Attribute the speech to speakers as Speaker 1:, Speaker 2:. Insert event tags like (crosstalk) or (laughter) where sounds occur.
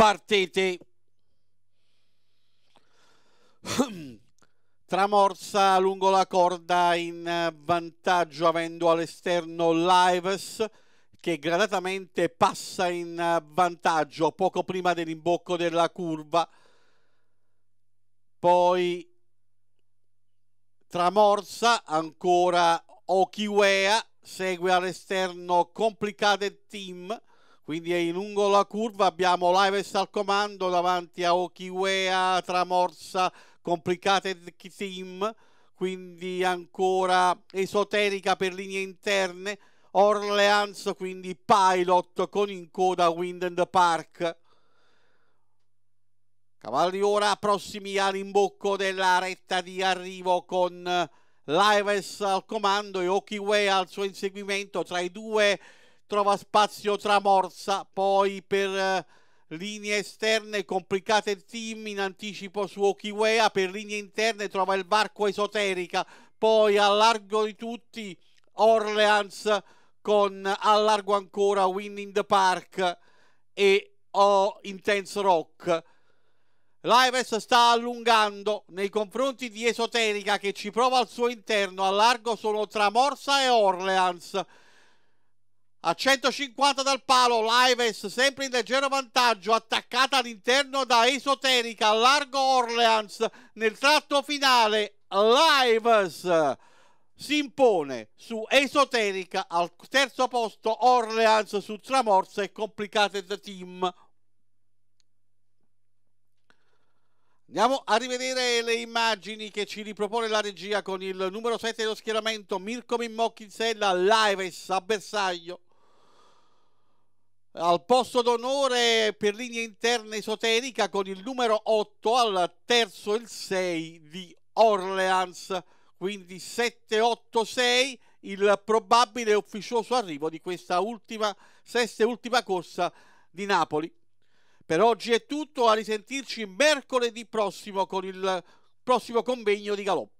Speaker 1: partite. (clears throat) Tramorsa lungo la corda in vantaggio avendo all'esterno Lives che gradatamente passa in vantaggio poco prima dell'imbocco della curva. Poi Tramorsa, ancora Okiwea, segue all'esterno Complicated Team, quindi è lungo la curva, abbiamo Lives al comando davanti a Okiwea, Tramorsa, Complicated Team, quindi ancora esoterica per linee interne, Orleans, quindi Pilot con in coda Wind and Park. Cavalli ora prossimi all'imbocco della retta di arrivo con Lives al comando e Okiway al suo inseguimento. Tra i due trova spazio Tramorsa, poi per eh, linee esterne complicate il team in anticipo su Okiwea, per linee interne trova il varco esoterica, poi a largo di tutti Orleans con a largo ancora Wind in the Park e O Intense Rock Lives sta allungando nei confronti di Esoterica che ci prova al suo interno. A largo sono Tramorsa e Orleans. A 150 dal palo, Lives sempre in leggero vantaggio, attaccata all'interno da Esoterica, largo Orleans. Nel tratto finale, Lives si impone su Esoterica, al terzo posto Orleans su Tramorsa e Complicated Team. Andiamo a rivedere le immagini che ci ripropone la regia con il numero 7 dello schieramento Mirko Mimmocchi in sella, Lives a bersaglio. Al posto d'onore per linea interna esoterica con il numero 8 al terzo il 6 di Orleans, quindi 7-8-6 il probabile ufficioso arrivo di questa ultima, sesta e ultima corsa di Napoli. Per oggi è tutto, a risentirci mercoledì prossimo con il prossimo convegno di galoppo.